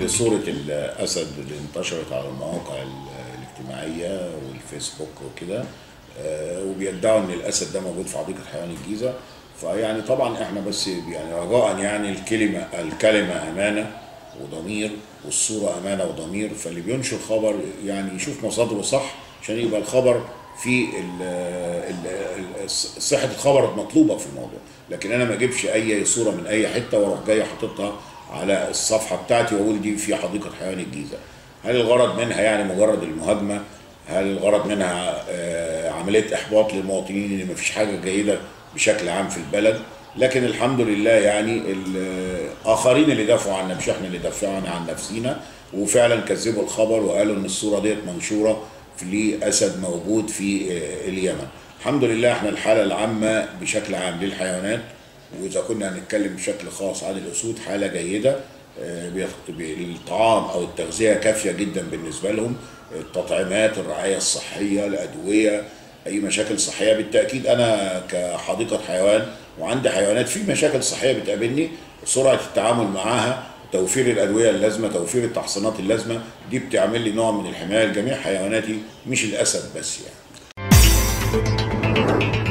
لصورة الأسد اللي انتشرت على المواقع الاجتماعية والفيسبوك وكده آه، وبيدعوا إن الأسد ده موجود في حديقة حيوان الجيزة. فيعني طبعا إحنا بس يعني رجاء يعني الكلمة الكلمة أمانة وضمير والصورة أمانة وضمير. فاللي بينشر خبر يعني يشوف مصادره صح عشان يبقى الخبر في صحة الخبر مطلوبة في الموضوع لكن أنا ما أجيبش أي صورة من أي حتة وأروح جاي حاططها على الصفحة بتاعتي وأقول دي في حديقة حيوان الجيزة. هل الغرض منها يعني مجرد المهاجمة؟ هل الغرض منها آه، عملية إحباط للمواطنين إن مفيش حاجة جيدة بشكل عام في البلد؟ لكن الحمد لله يعني الآخرين اللي دافعوا عنا مش إحنا اللي دافعنا عن نفسينا وفعلا كذبوا الخبر وقالوا إن الصورة ديت منشورة في لأسد موجود في آه، اليمن. الحمد لله إحنا الحالة العامة بشكل عام للحيوانات وإذا كنا هنتكلم بشكل خاص عن الأسود حالة جيدة آه، الطعام أو التغذية كافية جدا بالنسبة لهم التطعيمات الرعاية الصحية الأدوية أي مشاكل صحية. بالتأكيد أنا كحديقة حيوان وعندي حيوانات في مشاكل صحية بتقابلني سرعة التعامل معاها توفير الأدوية اللازمة توفير التحصينات اللازمة دي بتعمل لي نوع من الحماية لجميع حيواناتي مش الأسد بس يعني. Thank you.